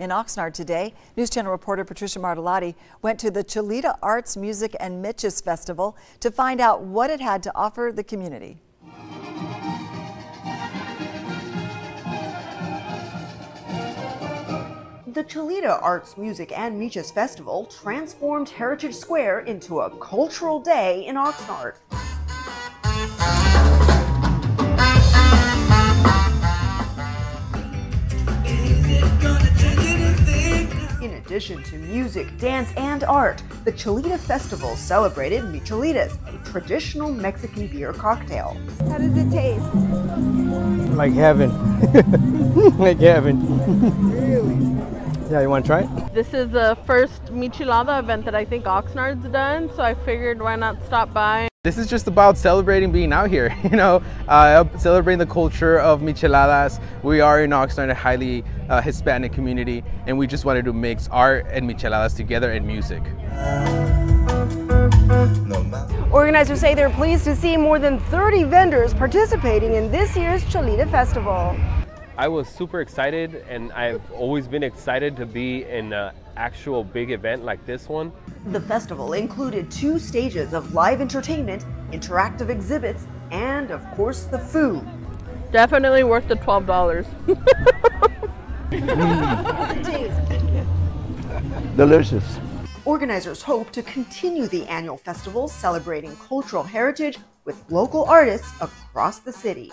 In Oxnard today, News Channel reporter Patricia Martellotti went to the Chelita Arts, Music, and Miches Festival to find out what it had to offer the community. The Chelita Arts, Music, and Miches Festival transformed Heritage Square into a cultural day in Oxnard. Addition to music, dance, and art, the Chelita Festival celebrated michelitas, a traditional Mexican beer cocktail. How does it taste? Like heaven. like heaven. really? Yeah, you want to try it? This is the first Michelada event that I think Oxnard's done, so I figured why not stop by. This is just about celebrating being out here, you know, uh, celebrating the culture of micheladas. We are in Oxnard, a highly uh, Hispanic community, and we just wanted to mix art and micheladas together and music. Organizers say they're pleased to see more than 30 vendors participating in this year's Chelita Festival. I was super excited and I've always been excited to be in an actual big event like this one. The festival included two stages of live entertainment, interactive exhibits, and of course the food. Definitely worth the $12. Delicious. Organizers hope to continue the annual festival celebrating cultural heritage with local artists across the city.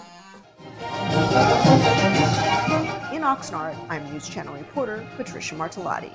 In Oxnard, I'm News Channel reporter Patricia Martellotti.